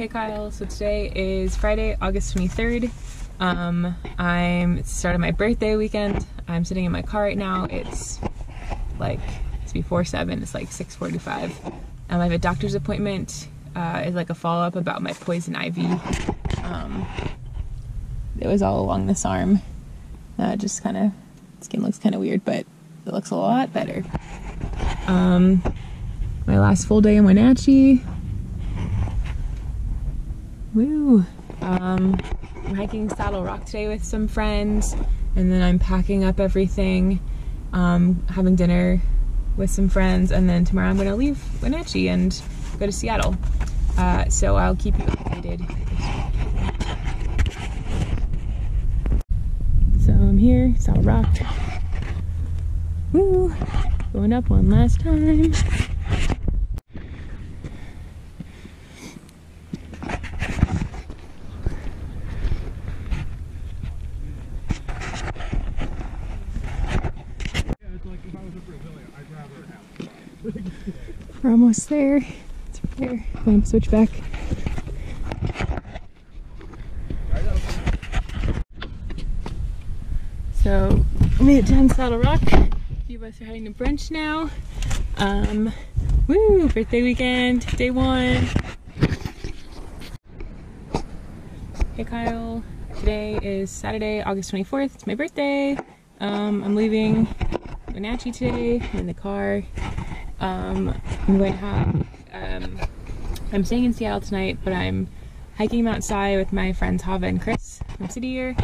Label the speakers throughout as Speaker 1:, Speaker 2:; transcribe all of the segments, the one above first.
Speaker 1: Hey Kyle, so today is Friday, August 23rd. Um, I'm it's the start of my birthday weekend. I'm sitting in my car right now. It's like it's before seven. It's like 6:45. Um, I have a doctor's appointment. Uh, it's like a follow up about my poison ivy. Um, it was all along this arm. Uh, just kind of skin looks kind of weird, but it looks a lot better. Um, my last full day in Wenatchee. Woo! Um, I'm hiking Saddle Rock today with some friends, and then I'm packing up everything, um, having dinner with some friends, and then tomorrow I'm going to leave Wenatchee and go to Seattle. Uh, so I'll keep you updated. So I'm here, Saddle Rock. Woo! Going up one last time. We're almost there. It's right there. I'm switch back. So we made it down Saddle Rock. A few of us are heading to brunch now. Um, woo! Birthday weekend, day one. Hey Kyle. Today is Saturday, August 24th. It's my birthday. Um, I'm leaving Wenatchee today. In the car. Um, I'm going to have, um, I'm staying in Seattle tonight, but I'm hiking Mount Si with my friends Hava and Chris from City Year.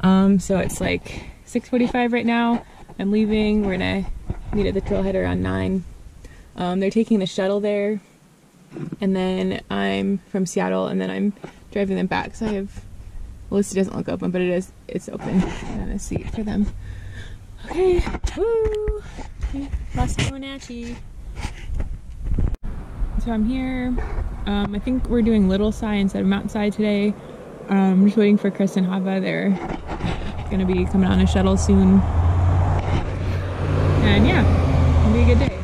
Speaker 1: Um, so it's like 6.45 right now. I'm leaving. We're gonna meet at the trailhead around 9. Um, they're taking the shuttle there. And then I'm from Seattle and then I'm driving them back. So I have, well, this doesn't look open, but it is, it's open. And a seat for them. Okay, woo! Wenatchee. So I'm here. Um, I think we're doing Little Si instead of Mount Si today. Um, I'm just waiting for Chris and Hava. They're gonna be coming on a shuttle soon. And yeah, it'll be a good day.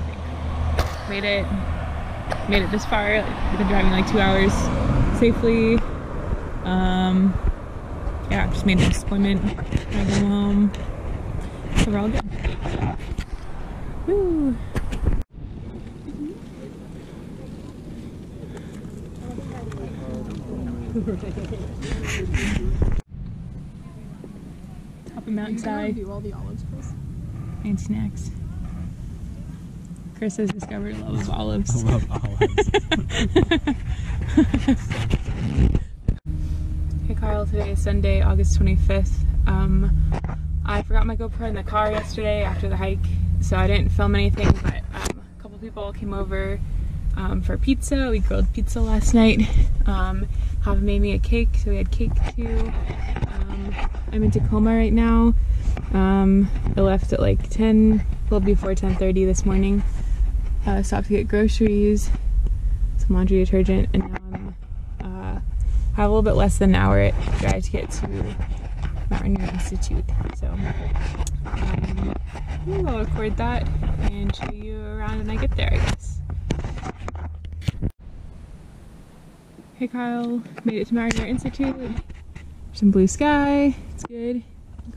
Speaker 1: Made it, made it this far. I've been driving like two hours safely. Um, yeah, just made an appointment. I go home. So we're all good. Woo! Top of Mount Si
Speaker 2: all the olives, Chris.
Speaker 1: and snacks. Chris has discovered a love of olives.
Speaker 3: I love olives.
Speaker 1: Hey Carl, today is Sunday, August 25th. Um, I forgot my GoPro in the car yesterday after the hike, so I didn't film anything, but um, a couple people came over um, for pizza. We grilled pizza last night. Um, Hava made me a cake, so we had cake too. Um, I'm in Tacoma right now. Um, I left at like 10, well before 10.30 this morning. Uh, stopped to get groceries, some laundry detergent, and now I'm uh, have a little bit less than an hour drive to get to Rainier Institute. So um, I'll record that and show you around when I get there, I guess. Hey Kyle, made it to Mount Rainier Institute. Some blue sky, it's good.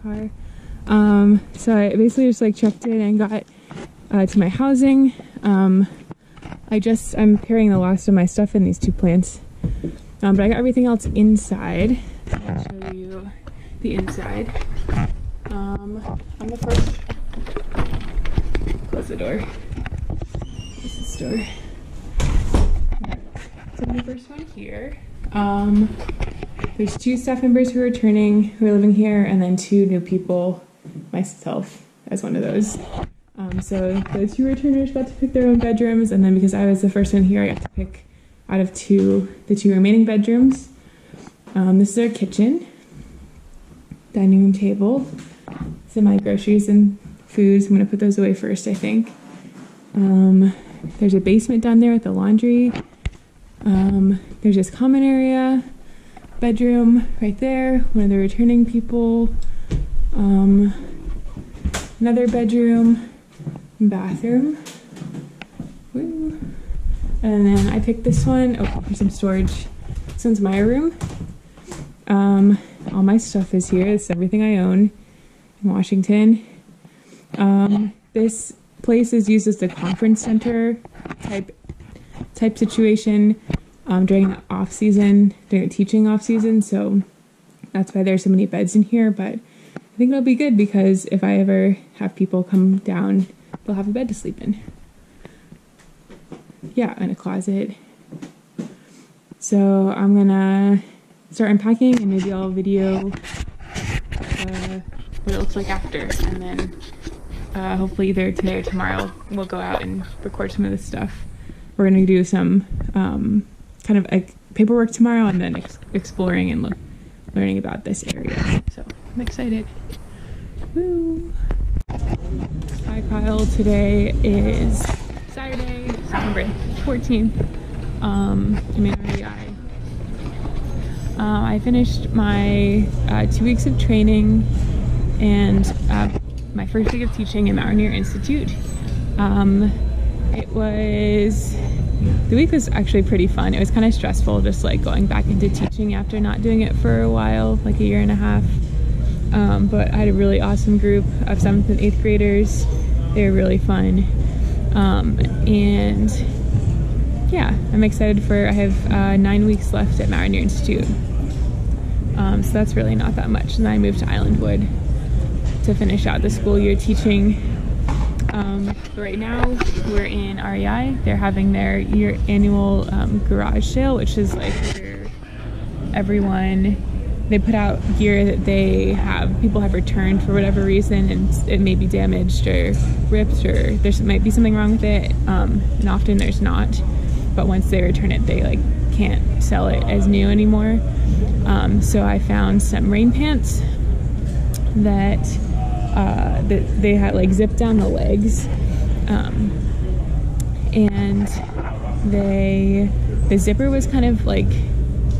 Speaker 1: Car. Um, so I basically just like checked in and got uh, to my housing. Um, I just I'm carrying the last of my stuff in these two plants. Um, but I got everything else inside. I'll show you the inside. Um, on the first, close the door. This is the door. So on the first one here, um, there's two staff members who are returning, who are living here, and then two new people, myself as one of those. Um, so the two returners got to pick their own bedrooms, and then because I was the first one here, I got to pick out of two, the two remaining bedrooms. Um, this is our kitchen, dining room table, of my groceries and foods. I'm gonna put those away first, I think. Um, there's a basement down there with the laundry. Um, there's this common area, bedroom right there, one of the returning people. Um, another bedroom, bathroom. Woo. And then I picked this one. Oh, for some storage. this one's my room. Um, all my stuff is here. It's everything I own in Washington. Um, this place is used as the conference center type type situation um, during the off season, during the teaching off season. So that's why there's so many beds in here. But I think it'll be good because if I ever have people come down, they'll have a bed to sleep in. Yeah, and a closet. So I'm gonna start unpacking and maybe I'll video uh, what it looks like after and then uh, hopefully either today or tomorrow we'll go out and record some of this stuff. We're gonna do some um, kind of like paperwork tomorrow and then ex- exploring and learning about this area. So I'm excited. Woo! Hi Kyle, today is Saturday, September 14th. Um, I'm in REI. Uh, I finished my uh, two weeks of training and uh, my first week of teaching at Mount Rainier Institute. Um, it was the week was actually pretty fun. It was kind of stressful just like going back into teaching after not doing it for a while, like a year and a half. Um, but I had a really awesome group of seventh and eighth graders. They were really fun. Um, and yeah, I'm excited for, I have uh, nine weeks left at Mount Rainier Institute. Um, so that's really not that much. And then I moved to Islandwood to finish out the school year teaching. Um, right now we're in REI. They're having their year annual um, garage sale, which is like where everyone they put out gear that they have people have returned for whatever reason and it may be damaged or ripped or there might be something wrong with it um, and often there's not but once they return it they like can't sell it as new anymore. Um, so I found some rain pants that uh, that they had like zipped down the legs um, and they the zipper was kind of like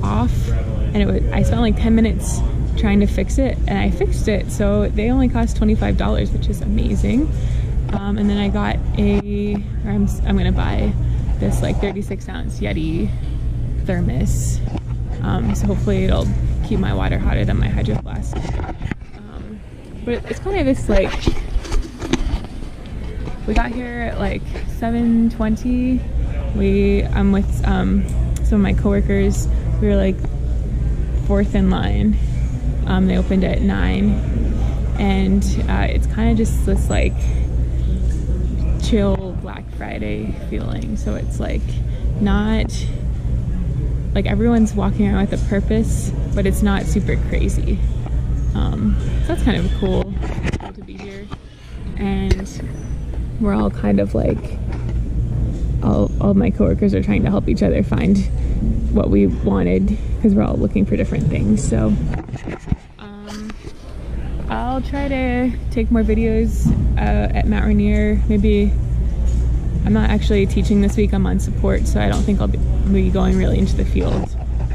Speaker 1: off and it was I spent like 10 minutes trying to fix it and I fixed it. So they only cost $25 which is amazing. Um, and then I got a I'm, I'm gonna buy this like 36 ounce Yeti thermos um, so hopefully it'll keep my water hotter than my hydro flask um, but it's kind of this like we got here at like 7:20. We I'm with um, some of my coworkers. We were like fourth in line. Um, they opened at nine, and uh, it's kind of just this like chill Black Friday feeling. So it's like not like everyone's walking around with a purpose, but it's not super crazy. Um, so that's kind of cool, to be here, and we're all kind of like all, all my coworkers are trying to help each other find what we wanted because we're all looking for different things. So um, I'll try to take more videos uh, at Mount Rainier. Maybe I'm not actually teaching this week. I'm on support, so I don't think I'll be, going really into the field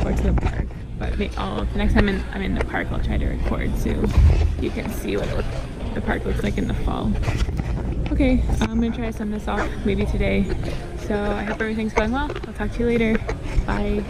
Speaker 1: or to the park. But I'll, next time I'm in, I'm in the park, I'll try to record so you can see what look, the park looks like in the fall. Okay, I'm gonna try to sum this off maybe today. So I hope everything's going well. I'll talk to you later. Bye.